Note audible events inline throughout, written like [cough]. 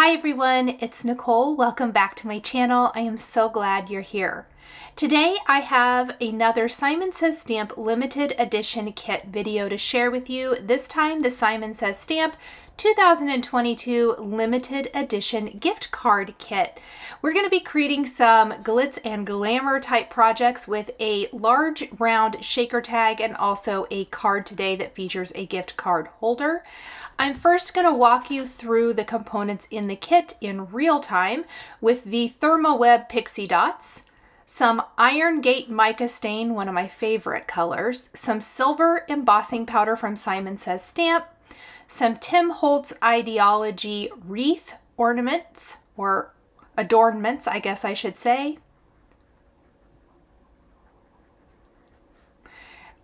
Hi everyone, it's Nichol. Welcome back to my channel. I am so glad you're here. Today I have another Simon Says Stamp limited edition kit video to share with you. This time the Simon Says Stamp 2022 limited edition gift card kit. We're going to be creating some glitz and glamour type projects with a large round shaker tag and also a card today that features a gift card holder. I'm first going to walk you through the components in the kit in real time with the Thermoweb Pixie Dots, some Iron Gate Mica Stain, one of my favorite colors, some silver embossing powder from Simon Says Stamp, some Tim Holtz Idea-ology wreath ornaments, or adornments, I guess I should say,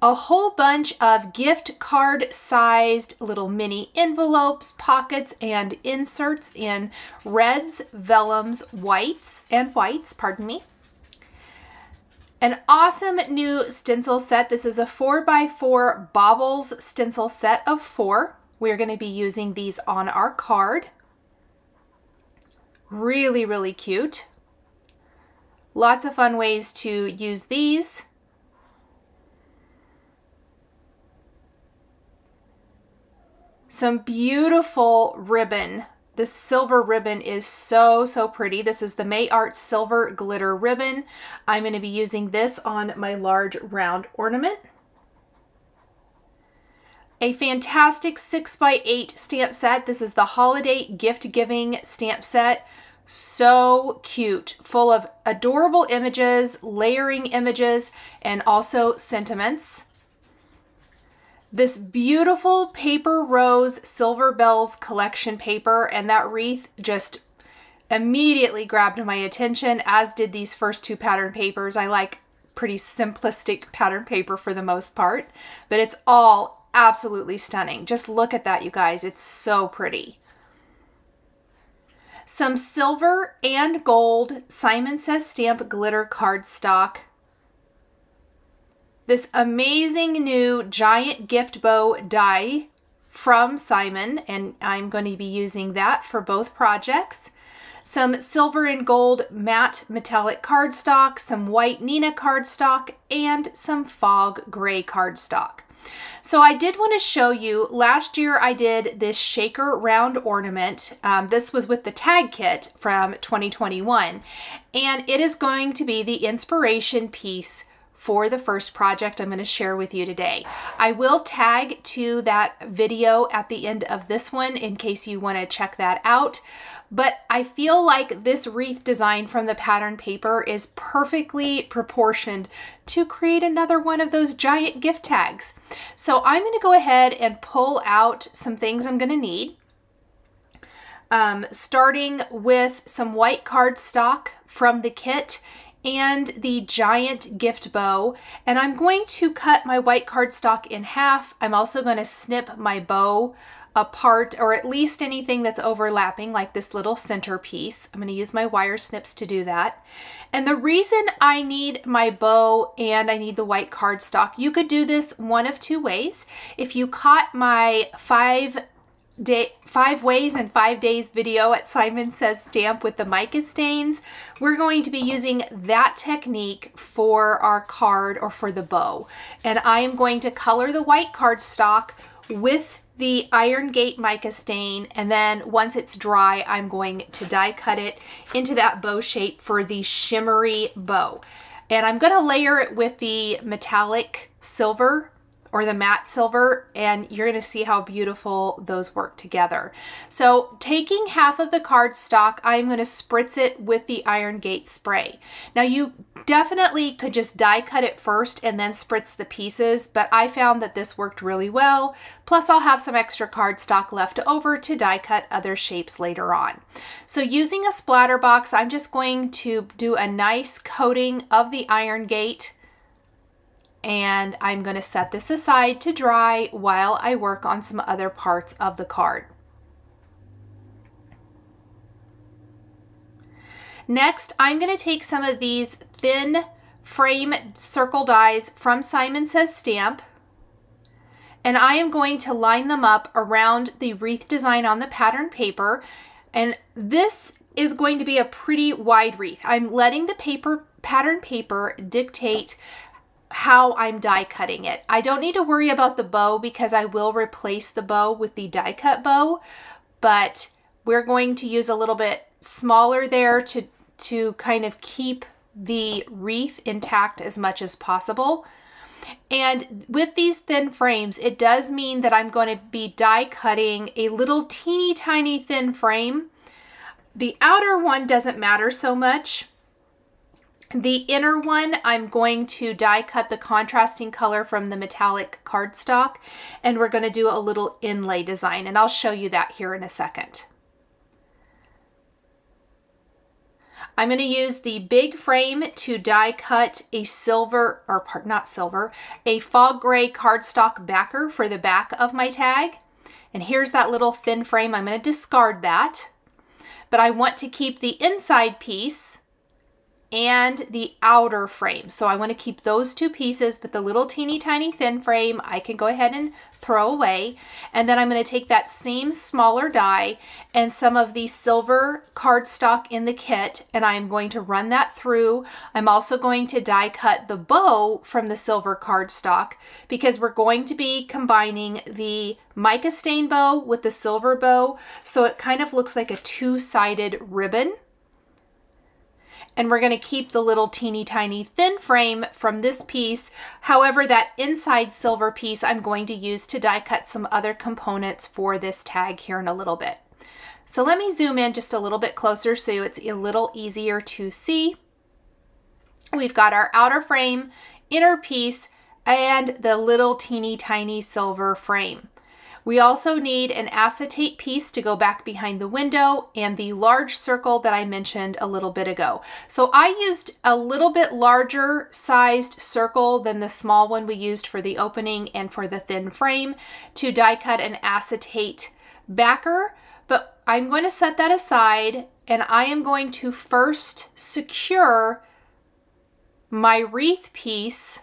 a whole bunch of gift card sized little mini envelopes, pockets, and inserts in reds, vellums, whites, and whites, pardon me. An awesome new stencil set. This is a 4x4 Baubles stencil set of four. We're going to be using these on our card. Really, really cute. Lots of fun ways to use these. Some beautiful ribbon. This silver ribbon is so, so pretty. This is the May Art Silver Glitter Ribbon. I'm going to be using this on my large round ornament. A fantastic 6x8 stamp set. This is the Holiday Gift Giving stamp set. So cute, full of adorable images, layering images, and also sentiments. This beautiful Paper Rose Silver Bells collection paper and that wreath just immediately grabbed my attention as did these first two pattern papers. I like pretty simplistic pattern paper for the most part, but it's all absolutely stunning. Just look at that, you guys. It's so pretty. Some silver and gold Simon Says Stamp glitter cardstock this amazing new giant gift bow die from Simon, and I'm going to be using that for both projects. Some silver and gold matte metallic cardstock, some white Neenah cardstock, and some fog gray cardstock. So I did want to show you, last year I did this shaker round ornament. Um, this was with the tag kit from 2021, and it is going to be the inspiration piece for the first project I'm going to share with you today. I will tag to that video at the end of this one in case you want to check that out. But I feel like this wreath design from the pattern paper is perfectly proportioned to create another one of those giant gift tags. So I'm going to go ahead and pull out some things I'm going to need. Um, starting with some white cardstock from the kit and the giant gift bow. And I'm going to cut my white cardstock in half. I'm also going to snip my bow apart or at least anything that's overlapping like this little center piece. I'm going to use my wire snips to do that. And the reason I need my bow and I need the white cardstock, you could do this one of two ways. If you caught my five day five ways in five days video at Simon Says Stamp with the mica stains, we're going to be using that technique for our card or for the bow. And I am going to color the white cardstock with the Iron Gate mica stain and then once it's dry I'm going to die cut it into that bow shape for the shimmery bow. And I'm going to layer it with the metallic silver or the matte silver and you're going to see how beautiful those work together. So taking half of the cardstock, I'm going to spritz it with the Iron Gate spray. Now you definitely could just die cut it first and then spritz the pieces, but I found that this worked really well. Plus I'll have some extra cardstock left over to die cut other shapes later on. So using a splatter box, I'm just going to do a nice coating of the Iron Gate and I'm going to set this aside to dry while I work on some other parts of the card. Next, I'm going to take some of these thin frame circle dies from Simon Says Stamp and I am going to line them up around the wreath design on the pattern paper And this is going to be a pretty wide wreath. I'm letting the paper pattern paper dictate how I'm die cutting it. I don't need to worry about the bow because I will replace the bow with the die cut bow, but we're going to use a little bit smaller there to, to kind of keep the wreath intact as much as possible. And with these thin frames, it does mean that I'm going to be die cutting a little teeny tiny thin frame. The outer one doesn't matter so much. The inner one, I'm going to die cut the contrasting color from the metallic cardstock, and we're going to do a little inlay design, and I'll show you that here in a second. I'm going to use the big frame to die cut a silver, or part, not silver, a fog gray cardstock backer for the back of my tag. And here's that little thin frame. I'm going to discard that. But I want to keep the inside piece and the outer frame. So I want to keep those two pieces, but the little teeny tiny thin frame I can go ahead and throw away. And then I'm going to take that same smaller die and some of the silver cardstock in the kit and I'm going to run that through. I'm also going to die cut the bow from the silver cardstock because we're going to be combining the mica stain bow with the silver bow so it kind of looks like a two-sided ribbon and we're going to keep the little teeny tiny thin frame from this piece. However, that inside silver piece I'm going to use to die cut some other components for this tag here in a little bit. So let me zoom in just a little bit closer so it's a little easier to see. We've got our outer frame, inner piece, and the little teeny tiny silver frame. We also need an acetate piece to go back behind the window and the large circle that I mentioned a little bit ago. So I used a little bit larger sized circle than the small one we used for the opening and for the thin frame to die cut an acetate backer, but I'm going to set that aside and I am going to first secure my wreath piece,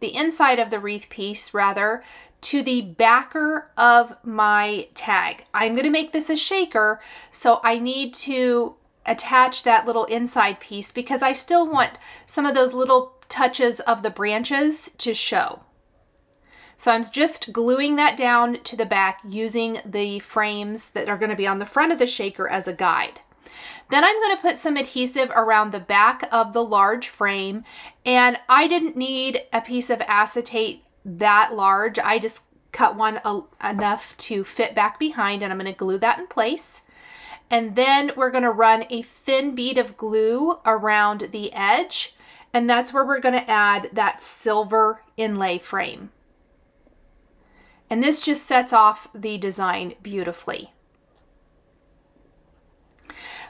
the inside of the wreath piece rather, to the backer of my tag. I'm going to make this a shaker, so I need to attach that little inside piece because I still want some of those little touches of the branches to show. So I'm just gluing that down to the back using the frames that are going to be on the front of the shaker as a guide. Then I'm going to put some adhesive around the back of the large frame and I didn't need a piece of acetate that large. I just cut one uh, enough to fit back behind and I'm going to glue that in place. And then we're going to run a thin bead of glue around the edge and that's where we're going to add that silver inlay frame. And this just sets off the design beautifully.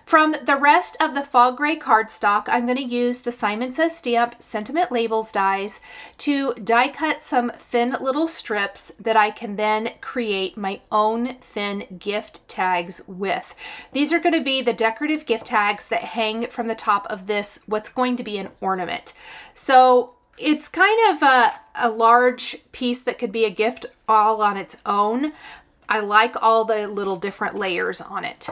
From the rest of the fog gray cardstock, I'm going to use the Simon Says Stamp Sentiment Labels dies to die cut some thin little strips that I can then create my own thin gift tags with. These are going to be the decorative gift tags that hang from the top of this, what's going to be an ornament. So it's kind of a, a large piece that could be a gift all on its own. I like all the little different layers on it.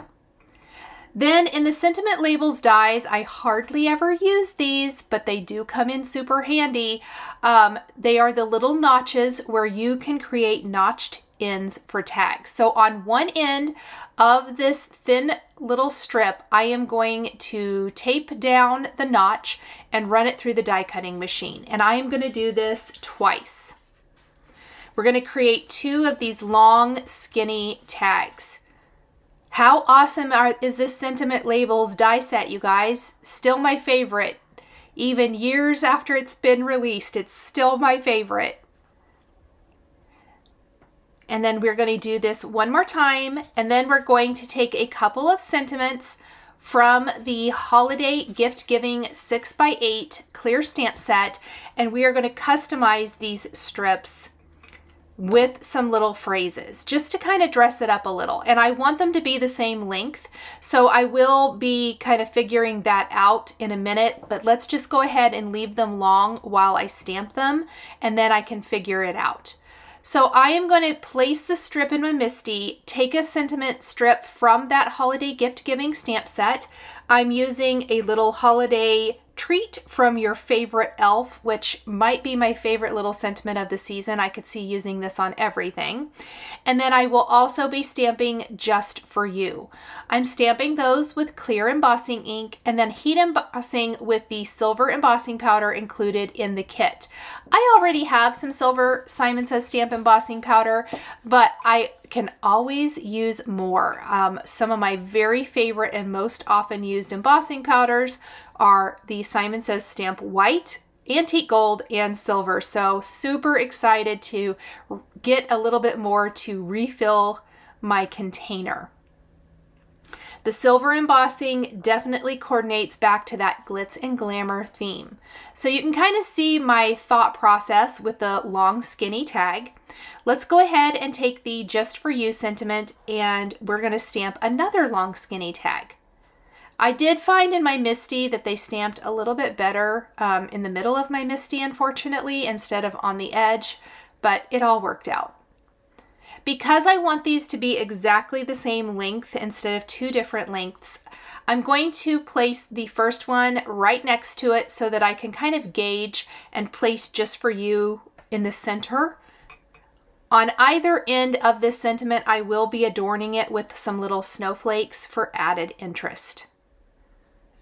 Then in the sentiment labels dies, I hardly ever use these, but they do come in super handy. Um, they are the little notches where you can create notched ends for tags. So on one end of this thin little strip, I am going to tape down the notch and run it through the die cutting machine. And I am going to do this twice. We're going to create two of these long skinny tags. How awesome are, is this Sentiment Labels die set, you guys? Still my favorite. Even years after it's been released, it's still my favorite. And then we're going to do this one more time, and then we're going to take a couple of sentiments from the Holiday Gift Giving 6x8 clear stamp set, and we are going to customize these strips with some little phrases just to kind of dress it up a little. And I want them to be the same length. So I will be kind of figuring that out in a minute, but let's just go ahead and leave them long while I stamp them and then I can figure it out. So I am going to place the strip in my Misty, take a sentiment strip from that holiday gift giving stamp set. I'm using a little holiday treat from your favorite elf, which might be my favorite little sentiment of the season. I could see using this on everything. And then I will also be stamping just for you. I'm stamping those with clear embossing ink and then heat embossing with the silver embossing powder included in the kit. I already have some silver Simon Says stamp embossing powder, but I can always use more. Um, some of my very favorite and most often used embossing powders are the Simon Says Stamp White, Antique Gold, and Silver. So super excited to get a little bit more to refill my container. The silver embossing definitely coordinates back to that glitz and glamour theme. So you can kind of see my thought process with the long skinny tag. Let's go ahead and take the just for you sentiment and we're going to stamp another long skinny tag. I did find in my Misty that they stamped a little bit better um, in the middle of my Misty, unfortunately, instead of on the edge, but it all worked out. Because I want these to be exactly the same length instead of two different lengths, I'm going to place the first one right next to it so that I can kind of gauge and place just for you in the center. On either end of this sentiment, I will be adorning it with some little snowflakes for added interest.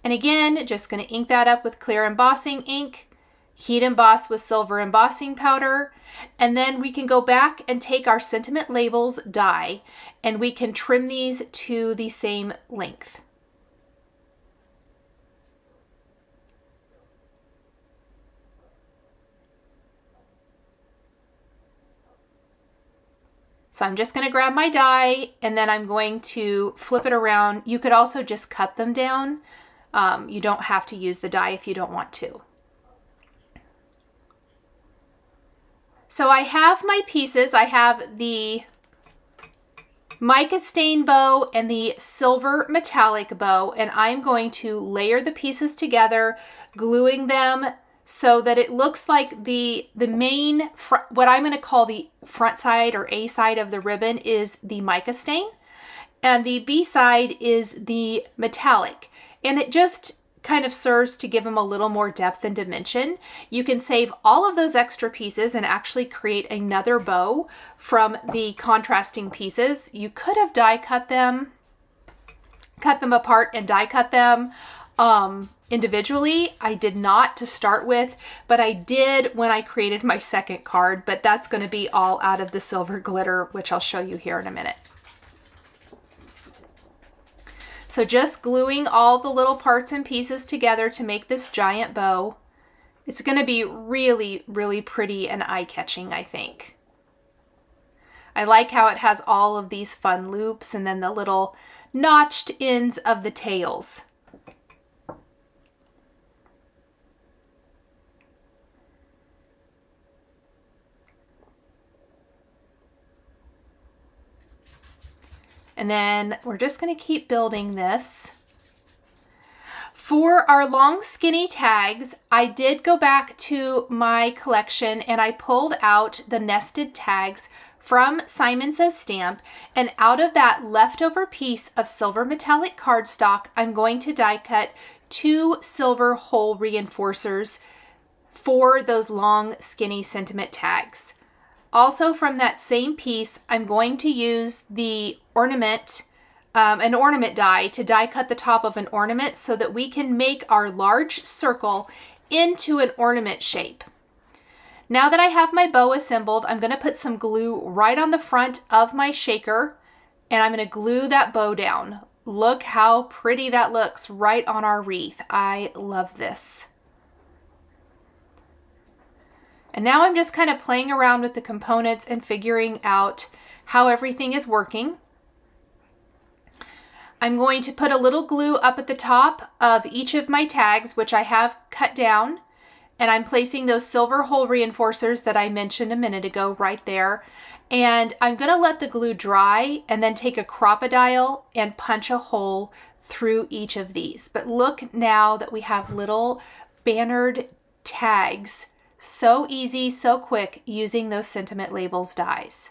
And again, just going to ink that up with clear embossing ink, heat emboss with silver embossing powder, and then we can go back and take our sentiment labels die and we can trim these to the same length. So I'm just going to grab my die and then I'm going to flip it around. You could also just cut them down. Um, you don't have to use the die if you don't want to. So I have my pieces. I have the mica stain bow and the silver metallic bow and I'm going to layer the pieces together gluing them so that it looks like the the main what I'm going to call the front side or A side of the ribbon is the mica stain and the B side is the metallic and it just kind of serves to give them a little more depth and dimension. You can save all of those extra pieces and actually create another bow from the contrasting pieces. You could have die cut them, cut them apart and die cut them um, individually. I did not to start with, but I did when I created my second card, but that's going to be all out of the silver glitter, which I'll show you here in a minute. So just gluing all the little parts and pieces together to make this giant bow. It's going to be really, really pretty and eye-catching, I think. I like how it has all of these fun loops and then the little notched ends of the tails. And then we're just going to keep building this. For our long skinny tags, I did go back to my collection and I pulled out the nested tags from Simon Says Stamp and out of that leftover piece of silver metallic cardstock, I'm going to die cut two silver hole reinforcers for those long skinny sentiment tags. Also from that same piece, I'm going to use the ornament, um, an ornament die to die cut the top of an ornament so that we can make our large circle into an ornament shape. Now that I have my bow assembled, I'm going to put some glue right on the front of my shaker and I'm going to glue that bow down. Look how pretty that looks right on our wreath. I love this. And now I'm just kind of playing around with the components and figuring out how everything is working. I'm going to put a little glue up at the top of each of my tags, which I have cut down, and I'm placing those silver hole reinforcers that I mentioned a minute ago right there. And I'm gonna let the glue dry and then take a Crop-A-Dile and punch a hole through each of these. But look now that we have little bannered tags So easy, so quick using those sentiment labels dies.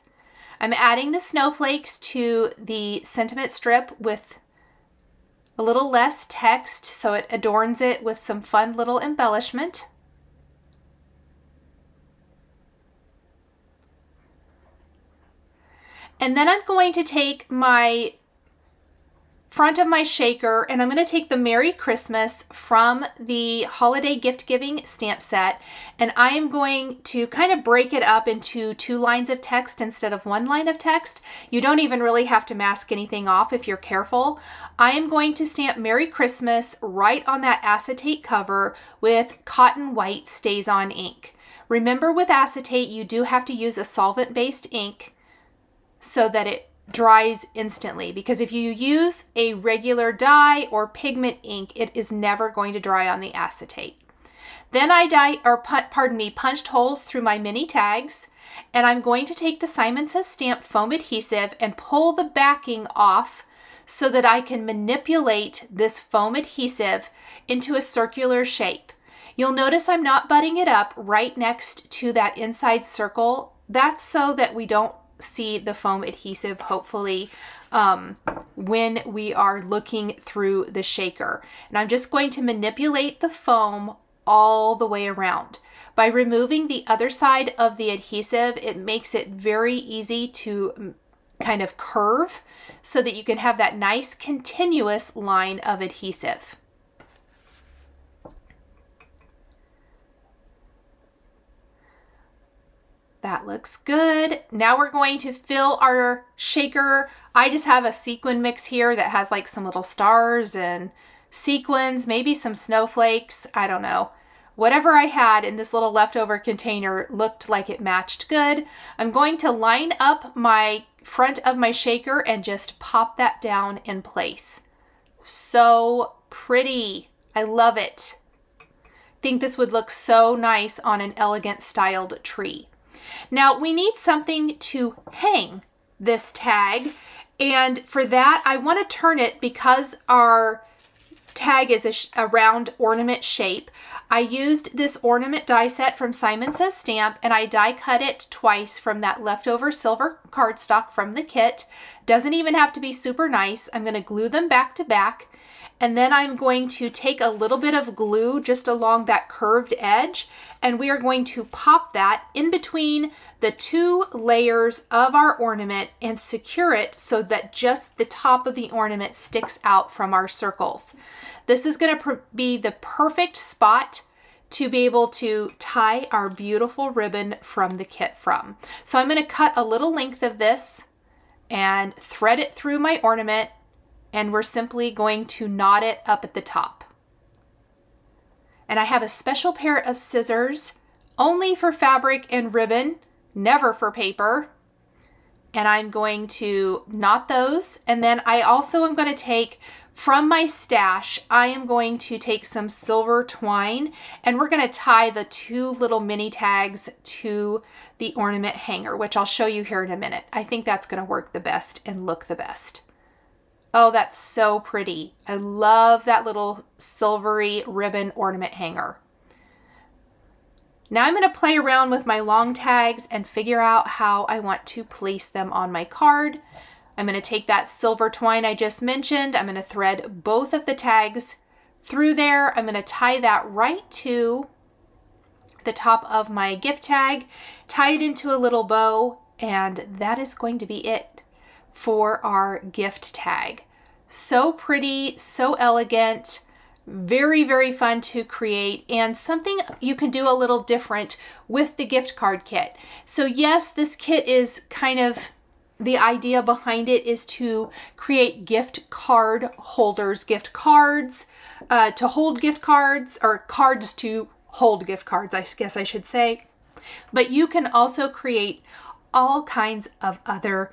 I'm adding the snowflakes to the sentiment strip with a little less text so it adorns it with some fun little embellishment. And then I'm going to take my front of my shaker and I'm going to take the Merry Christmas from the holiday gift giving stamp set and I am going to kind of break it up into two lines of text instead of one line of text. You don't even really have to mask anything off if you're careful. I am going to stamp Merry Christmas right on that acetate cover with cotton white StazOn ink. Remember with acetate you do have to use a solvent based ink so that it dries instantly because if you use a regular dye or pigment ink, it is never going to dry on the acetate. Then I dye, or pardon me, punched holes through my mini tags and I'm going to take the Simon Says Stamp foam adhesive and pull the backing off so that I can manipulate this foam adhesive into a circular shape. You'll notice I'm not butting it up right next to that inside circle. That's so that we don't see the foam adhesive hopefully um, when we are looking through the shaker. And I'm just going to manipulate the foam all the way around. By removing the other side of the adhesive, it makes it very easy to kind of curve so that you can have that nice continuous line of adhesive. That looks good. Now we're going to fill our shaker. I just have a sequin mix here that has like some little stars and sequins, maybe some snowflakes. I don't know. Whatever I had in this little leftover container looked like it matched good. I'm going to line up my front of my shaker and just pop that down in place. So pretty. I love it. think this would look so nice on an elegant styled tree. Now we need something to hang this tag. And for that, I want to turn it because our tag is a, a, round ornament shape. I used this ornament die set from Simon Says Stamp and I die cut it twice from that leftover silver cardstock from the kit. Doesn't even have to be super nice. I'm going to glue them back to back and then I'm going to take a little bit of glue just along that curved edge and we are going to pop that in between the two layers of our ornament and secure it so that just the top of the ornament sticks out from our circles. This is going to be the perfect spot to be able to tie our beautiful ribbon from the kit from. So I'm going to cut a little length of this and thread it through my ornament and we're simply going to knot it up at the top. And I have a special pair of scissors only for fabric and ribbon, never for paper. And I'm going to knot those. And then I also am going to take from my stash, I am going to take some silver twine and we're going to tie the two little mini tags to the ornament hanger, which I'll show you here in a minute. I think that's going to work the best and look the best. Oh, that's so pretty. I love that little silvery ribbon ornament hanger. Now I'm going to play around with my long tags and figure out how I want to place them on my card. I'm going to take that silver twine I just mentioned. I'm going to thread both of the tags through there. I'm going to tie that right to the top of my gift tag, tie it into a little bow, and that is going to be it for our gift tag. So pretty, so elegant, very, very fun to create and something you can do a little different with the gift card kit. So yes, this kit is kind of the idea behind it is to create gift card holders, gift cards uh, to hold gift cards or cards to hold gift cards, I guess I should say. But you can also create all kinds of other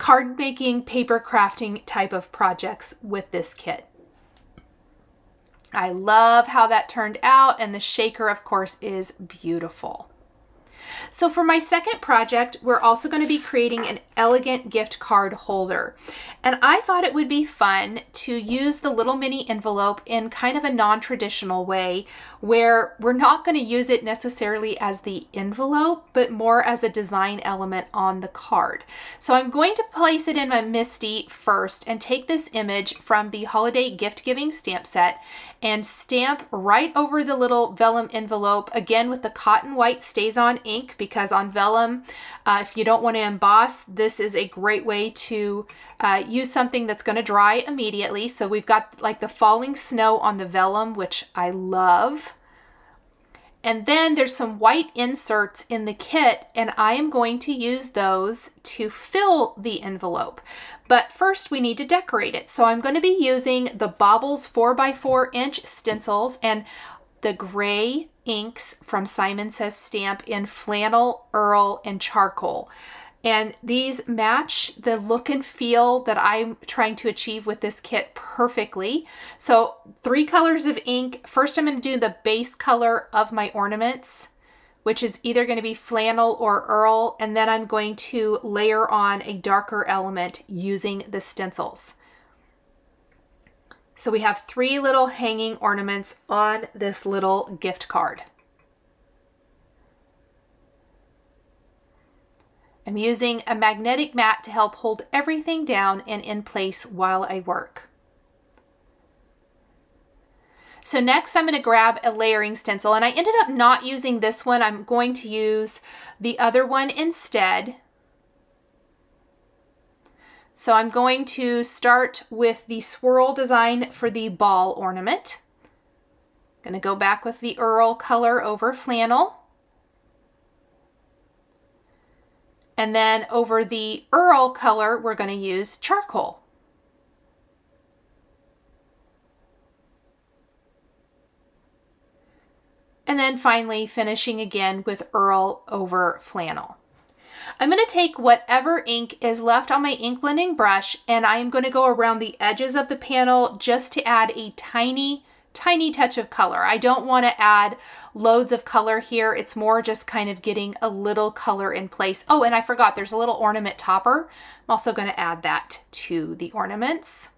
card making, paper crafting type of projects with this kit. I love how that turned out and the shaker of course is beautiful. So for my second project, we're also going to be creating an elegant gift card holder. And I thought it would be fun to use the little mini envelope in kind of a non-traditional way where we're not going to use it necessarily as the envelope, but more as a design element on the card. So I'm going to place it in my Misty first and take this image from the holiday gift giving stamp set and stamp right over the little vellum envelope again with the cotton white StazOn ink because on vellum uh, if you don't want to emboss this is a great way to uh, use something that's going to dry immediately. So we've got like the falling snow on the vellum which I love and then there's some white inserts in the kit and I am going to use those to fill the envelope. But first we need to decorate it. So I'm going to be using the Baubles 4x4 inch stencils and the gray inks from Simon Says Stamp in flannel, earl, and charcoal. And these match the look and feel that I'm trying to achieve with this kit perfectly. So three colors of ink. First, I'm going to do the base color of my ornaments, which is either going to be flannel or earl. And then I'm going to layer on a darker element using the stencils. So we have three little hanging ornaments on this little gift card. I'm using a magnetic mat to help hold everything down and in place while I work. So next I'm going to grab a layering stencil and I ended up not using this one. I'm going to use the other one instead. So I'm going to start with the swirl design for the ball ornament. I'm going to go back with the Earl color over flannel. And then over the Earl color, we're going to use charcoal. And then finally finishing again with Earl over flannel. I'm going to take whatever ink is left on my ink blending brush and I'm going to go around the edges of the panel just to add a tiny tiny touch of color. I don't want to add loads of color here. It's more just kind of getting a little color in place. Oh, and I forgot there's a little ornament topper. I'm also going to add that to the ornaments.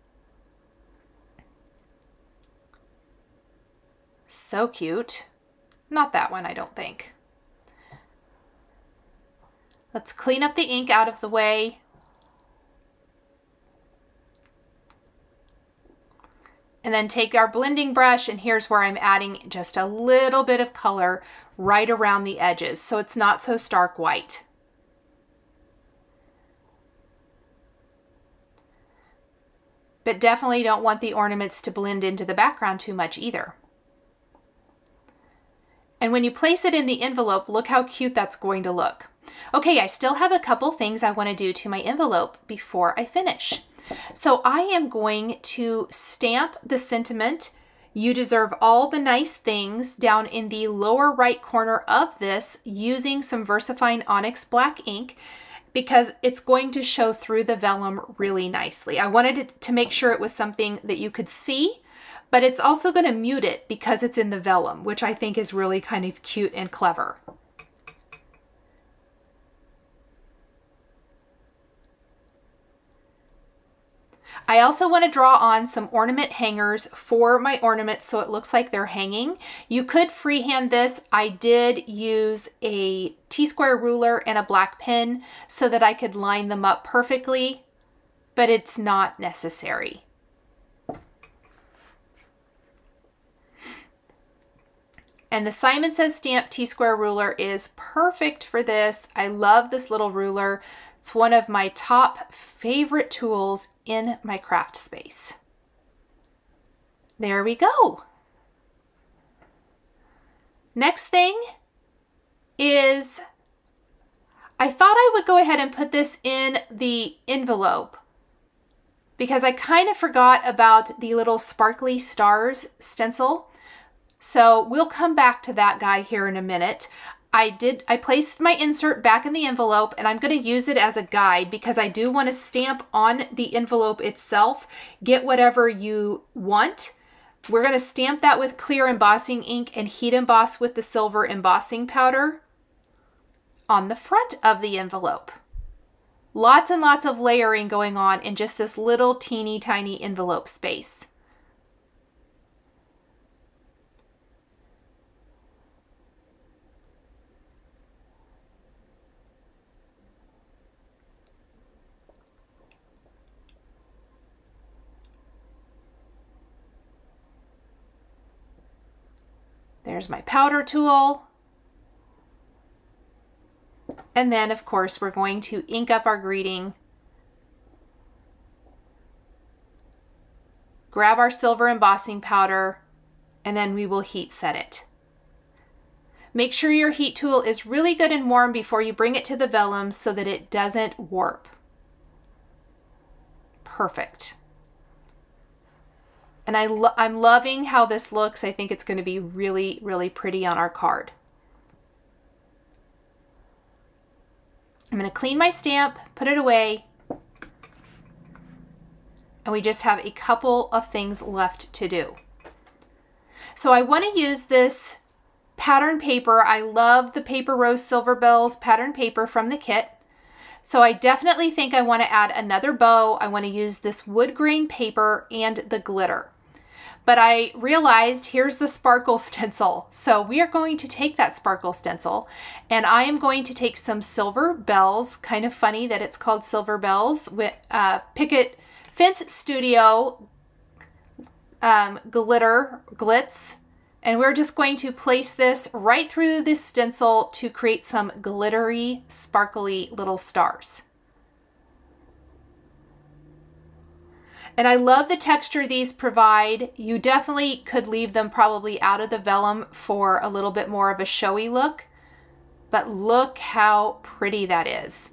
So cute. Not that one, I don't think. Let's clean up the ink out of the way. And then take our blending brush and here's where I'm adding just a little bit of color right around the edges so it's not so stark white. But definitely don't want the ornaments to blend into the background too much either. And when you place it in the envelope, look how cute that's going to look. Okay, I still have a couple things I want to do to my envelope before I finish. So I am going to stamp the sentiment, you deserve all the nice things down in the lower right corner of this using some VersaFine Onyx Black ink because it's going to show through the vellum really nicely. I wanted to make sure it was something that you could see, but it's also going to mute it because it's in the vellum, which I think is really kind of cute and clever. I also want to draw on some ornament hangers for my ornaments so it looks like they're hanging. You could freehand this. I did use a T-square ruler and a black pen so that I could line them up perfectly, but it's not necessary. And the Simon Says Stamp T-square ruler is perfect for this. I love this little ruler. It's one of my top favorite tools in my craft space. There we go. Next thing is I thought I would go ahead and put this in the envelope because I kind of forgot about the little sparkly stars stencil. So we'll come back to that guy here in a minute. I did, I placed my insert back in the envelope and I'm going to use it as a guide because I do want to stamp on the envelope itself, get whatever you want. We're going to stamp that with clear embossing ink and heat emboss with the silver embossing powder. on the front of the envelope. Lots and lots of layering going on in just this little teeny tiny envelope space. There's my powder tool. And then, of course, we're going to ink up our greeting. Grab our silver embossing powder, and then we will heat set it. Make sure your heat tool is really good and warm before you bring it to the vellum so that it doesn't warp. Perfect. And I lo I'm loving how this looks. I think it's going to be really, really pretty on our card. I'm going to clean my stamp, put it away, and we just have a couple of things left to do. So I want to use this pattern paper. I love the Paper Rose Silver Bells pattern paper from the kit. So I definitely think I want to add another bow. I want to use this wood grain paper and the glitter. But I realized here's the sparkle [laughs] stencil. So we are going to take that sparkle stencil and I am going to take some silver bells. Kind of funny that it's called silver bells with uh, Picket Fence Studio um, glitter glitz and we're just going to place this right through this stencil to create some glittery, sparkly little stars. And I love the texture these provide. You definitely could leave them probably out of the vellum for a little bit more of a showy look. But look how pretty that is.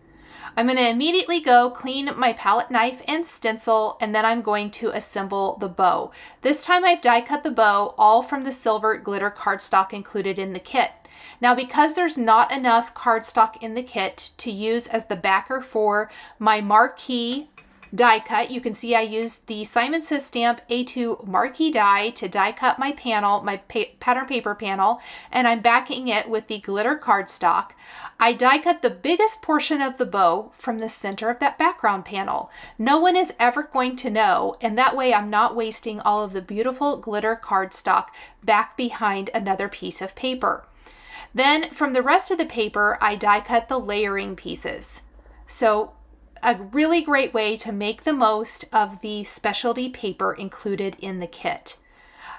I'm going to immediately go clean my palette knife and stencil and then I'm going to assemble the bow. This time I've die cut the bow all from the silver glitter cardstock included in the kit. Now because there's not enough cardstock in the kit to use as the backer for my marquee die cut. You can see I used the Simon Says Stamp A2 marquee die to die cut my panel, my pa pattern paper panel, and I'm backing it with the glitter cardstock. I die cut the biggest portion of the bow from the center of that background panel. No one is ever going to know, and that way I'm not wasting all of the beautiful glitter cardstock back behind another piece of paper. Then from the rest of the paper, I die cut the layering pieces. So a really great way to make the most of the specialty paper included in the kit.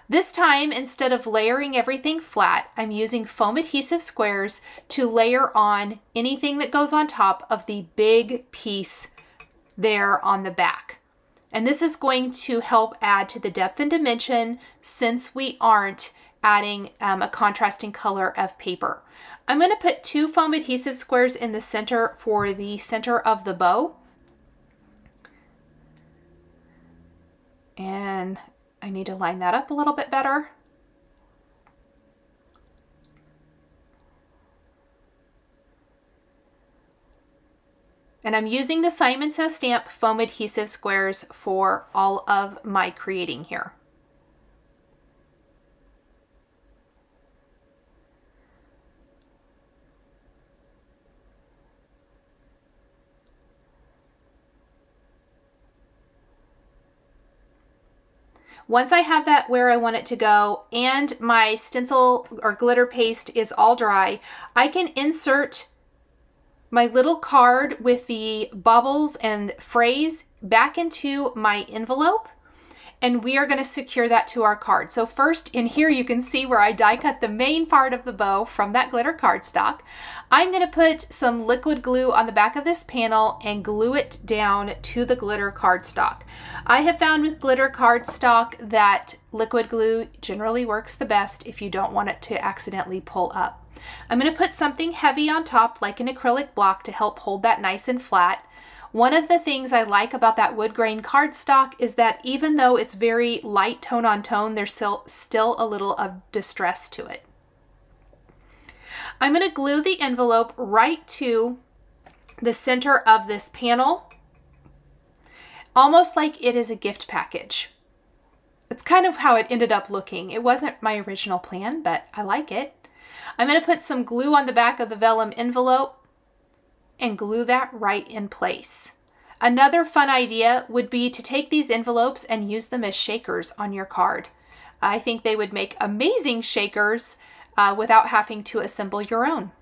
This time, instead of layering everything flat, I'm using foam adhesive squares to layer on anything that goes on top of the big piece there on the back. And this is going to help add to the depth and dimension since we aren't adding um, a contrasting color of paper. I'm going to put two foam adhesive squares in the center for the center of the bow. And I need to line that up a little bit better. And I'm using the Simon Says Stamp foam adhesive squares for all of my creating here. Once I have that where I want it to go and my stencil or glitter paste is all dry, I can insert my little card with the bubbles and phrase back into my envelope and we are going to secure that to our card. So first in here you can see where I die cut the main part of the bow from that glitter cardstock. I'm going to put some liquid glue on the back of this panel and glue it down to the glitter cardstock. I have found with glitter cardstock that liquid glue generally works the best if you don't want it to accidentally pull up. I'm going to put something heavy on top like an acrylic block to help hold that nice and flat. One of the things I like about that wood grain cardstock is that even though it's very light tone on tone, there's still, still a little of distress to it. I'm going to glue the envelope right to the center of this panel, almost like it is a gift package. It's kind of how it ended up looking. It wasn't my original plan, but I like it. I'm going to put some glue on the back of the vellum envelope and glue that right in place. Another fun idea would be to take these envelopes and use them as shakers on your card. I think they would make amazing shakers uh, without having to assemble your own.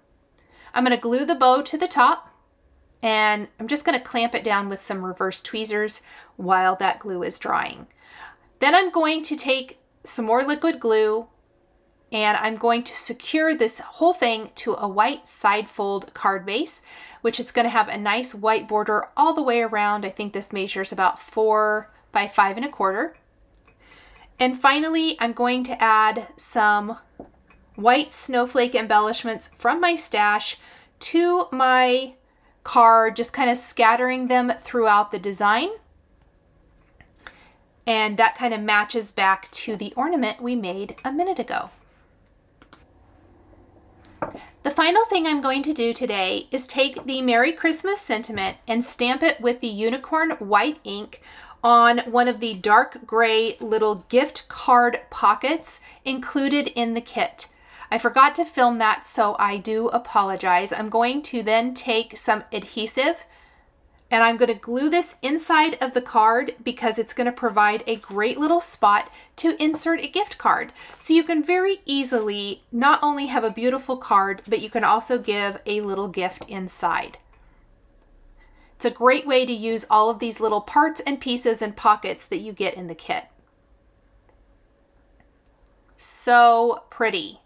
I'm going to glue the bow to the top and I'm just going to clamp it down with some reverse tweezers while that glue is drying. Then I'm going to take some more liquid glue and I'm going to secure this whole thing to a white side fold card base, which is going to have a nice white border all the way around. I think this measures about four by five and a quarter. And finally, I'm going to add some white snowflake embellishments from my stash to my card, just kind of scattering them throughout the design. And that kind of matches back to the ornament we made a minute ago. The final thing I'm going to do today is take the Merry Christmas sentiment and stamp it with the unicorn white ink on one of the dark gray little gift card pockets included in the kit. I forgot to film that, so I do apologize. I'm going to then take some adhesive and I'm going to glue this inside of the card because it's going to provide a great little spot to insert a gift card. So you can very easily not only have a beautiful card, but you can also give a little gift inside. It's a great way to use all of these little parts and pieces and pockets that you get in the kit. So pretty.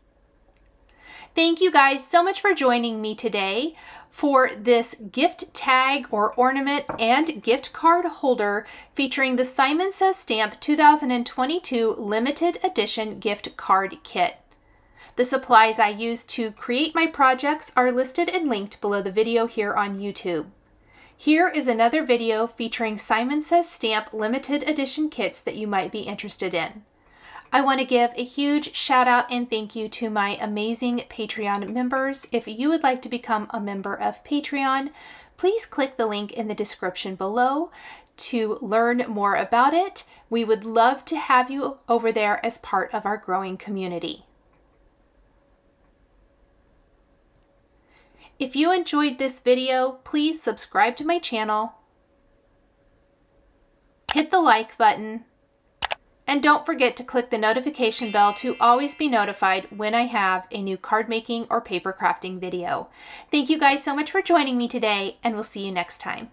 Thank you guys so much for joining me today for this gift tag or ornament and gift card holder featuring the Simon Says Stamp 2022 limited edition gift card kit. The supplies I use to create my projects are listed and linked below the video here on YouTube. Here is another video featuring Simon Says Stamp limited edition kits that you might be interested in. I want to give a huge shout out and thank you to my amazing Patreon members. If you would like to become a member of Patreon, please click the link in the description below to learn more about it. We would love to have you over there as part of our growing community. If you enjoyed this video, please subscribe to my channel, hit the like button, and don't forget to click the notification bell to always be notified when I have a new card making or paper crafting video. Thank you guys so much for joining me today, and we'll see you next time.